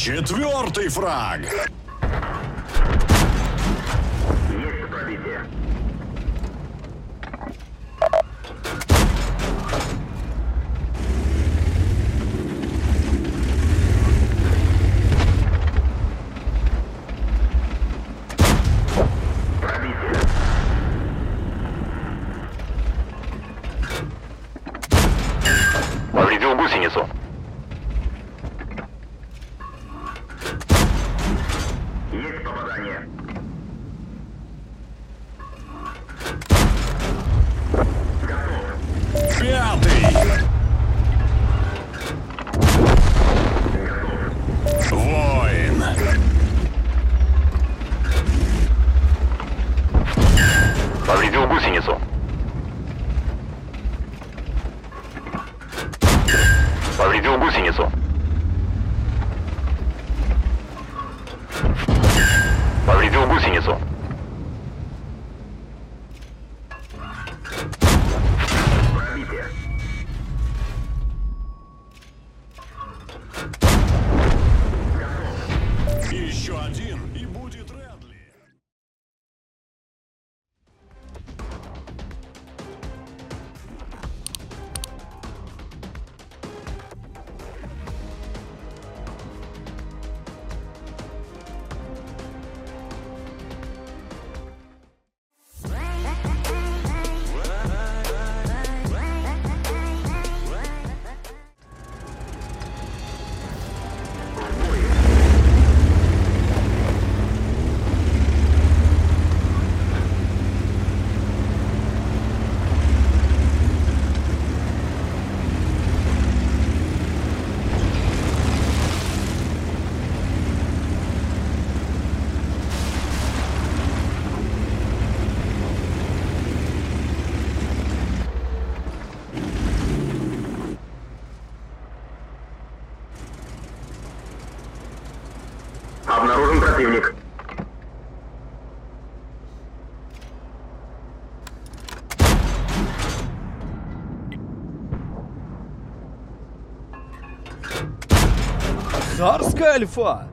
Четвертый фраг. 索。Обнаружен противник. Царская альфа!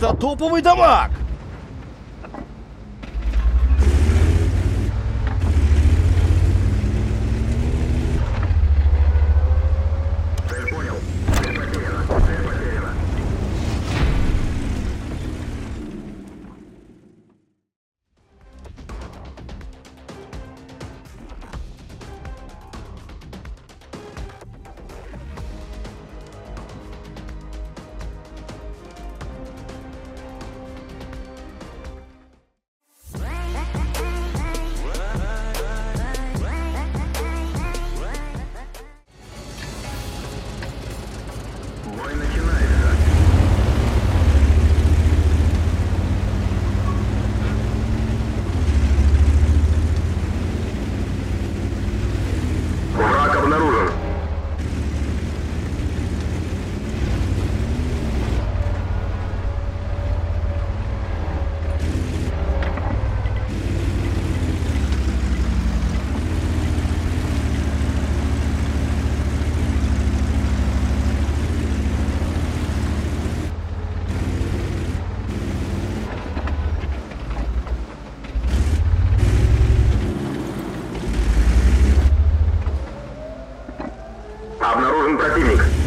Это топовый дамаг! Обнаружен противник.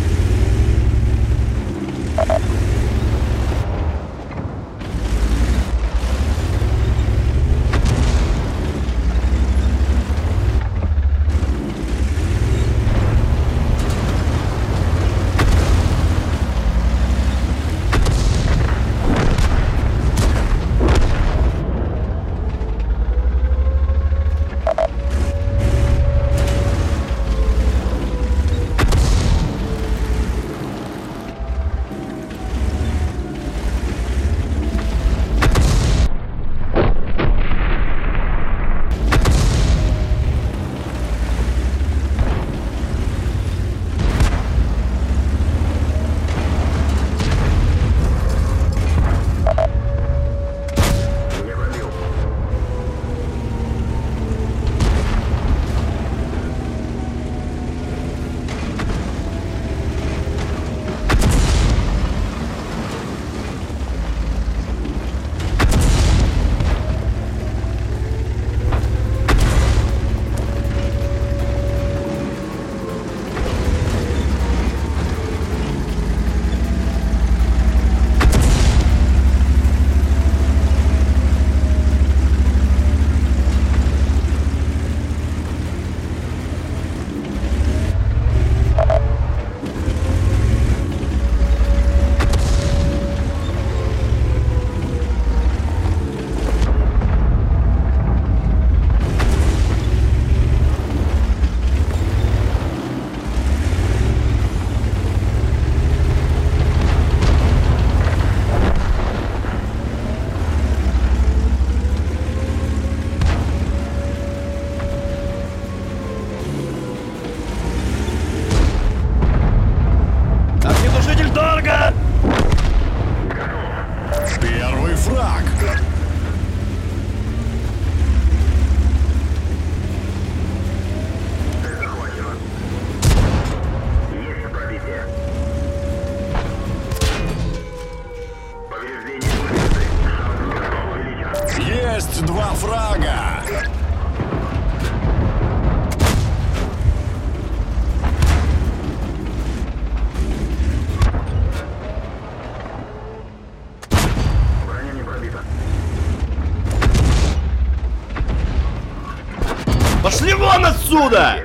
that.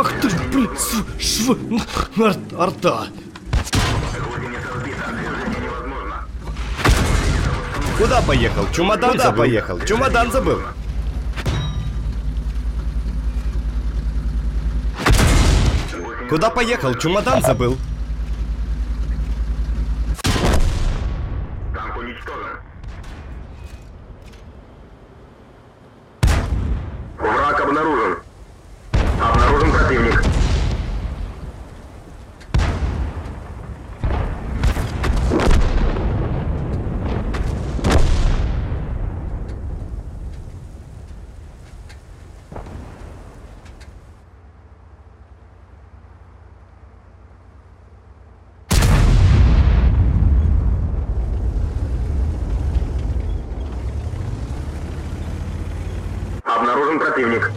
Ах ты, блин, св, шв, ар, арта. Куда поехал? Чемодан Куда забыл. поехал? Чемодан забыл. Куда поехал? Чемодан забыл. Танк уничтожен. Враг обнаружен. Обнаружен противник. Обнаружен противник.